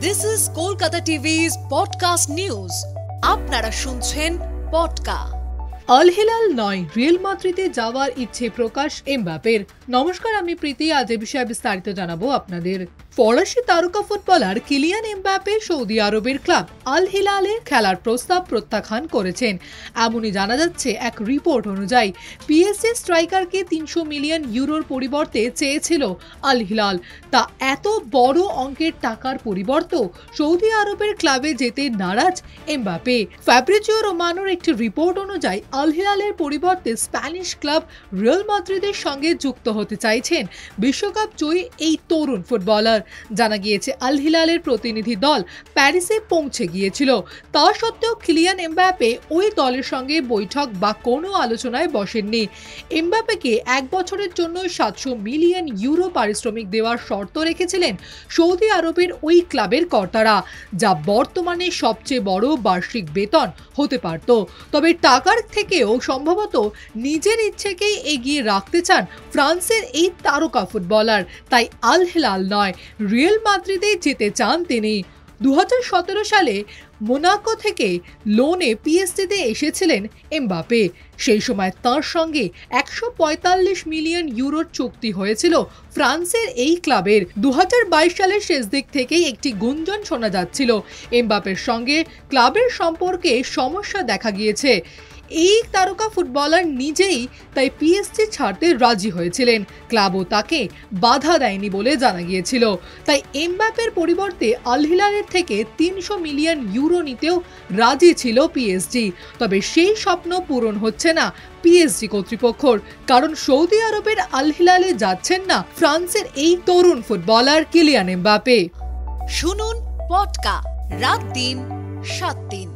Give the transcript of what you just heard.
this is Kolkata TV's podcast news আপনারা শুনছেন পডকা আল Hilal নয়, রিয়েল মাদ্রিদে যাওয়ার ইচ্ছে প্রকাশ এমবাপের। নমস্কার, আমি প্রীতি। আজ এ বিষয়ে বিস্তারিত জানাব আপনাদের। ফরাসি তারকা ফুটবলার কিলিয়ান এমবাপে সৌদি আরবের ক্লাব আল হিলালে খেলার প্রস্তাব প্রত্যাখ্যান করেছেন। এমনই জানা যাচ্ছে এক রিপোর্ট অনুযায়ী পিএসসি স্ট্রাইকারকে তিনশো মিলিয়ন ইউরোর পরিবর্তে চেয়েছিল আল হিলাল। তা এত বড় অঙ্কের টাকার পরিবর্তে সৌদি আরবের ক্লাবে যেতে নারাজ এমবাপে। ফ্যাব্রিজিও রোমানোর একটি রিপোর্ট অনুযায়ী আল হিলালের পরিবর্তে স্প্যানিশ ক্লাব রিয়াল মাদ্রিদের সঙ্গে যুক্ত হতে চাইছেন বিশ্বকাপ জয়ী এই তরুণ ফুটবলার। জানা গিয়েছে, আল হিলালের প্রতিনিধি দল প্যারিসে পৌঁছে গিয়েছিল। তা সত্ত্বেও কিলিয়ান এমবাপে ওই দলের সঙ্গে বৈঠক বা কোনো আলোচনায় বসেননি। এমবাপেকে এক বছরের জন্য সাতশো মিলিয়ন ইউরো পারিশ্রমিক দেওয়ার শর্ত রেখেছিলেন সৌদি আরবের ওই ক্লাবের কর্তারা, যা বর্তমানে সবচেয়ে বড় বার্ষিক বেতন হতে পারত। তবে টাকার থেকেও সম্ভবত নিজের ইচ্ছেকেই এগিয়ে রাখতে চান ফ্রান্সের এই তারকা ফুটবলার। তাই আল হেলাল নয়, রিয়েল মাদ্রিদে যেতে চান তিনি। দু হাজার সতেরো সালে মোনাকো থেকে লোনে পিএসটিতে এসেছিলেন এমবাপে সেই সময় তার সঙ্গে একশো পঁয়তাল্লিশ মিলিয়ন ইউরোর চুক্তি হয়েছিল ফ্রান্সের এই ক্লাবের। দু হাজার বাইশ সালের শেষ দিক থেকেই একটি গুঞ্জন শোনা যাচ্ছিল। এমবাপের সঙ্গে ক্লাবের সম্পর্কে সমস্যা দেখা গিয়েছে। এই তারকা ফুটবলার নিজেই তাই পিএসজি ছাড়তে রাজি হয়েছিলেন। ক্লাবও তাকে বাধা দেয়নি বলে জানা গিয়েছিল। তাই এমবাপের পরিবর্তে আল হিলালের থেকে তিনশো মিলিয়ন ইউরো নিতেও রাজি ছিল পিএসজি তবে সেই স্বপ্ন পূরণ হচ্ছে না পিএসজি কর্তৃপক্ষর। কারণ সৌদি আরবের আল হিলালে যাচ্ছেন না ফ্রান্সের এই তরুণ ফুটবলার কিলিয়ান এমবাপে শুনুন পটকা, রাত দিন, সাত দিন।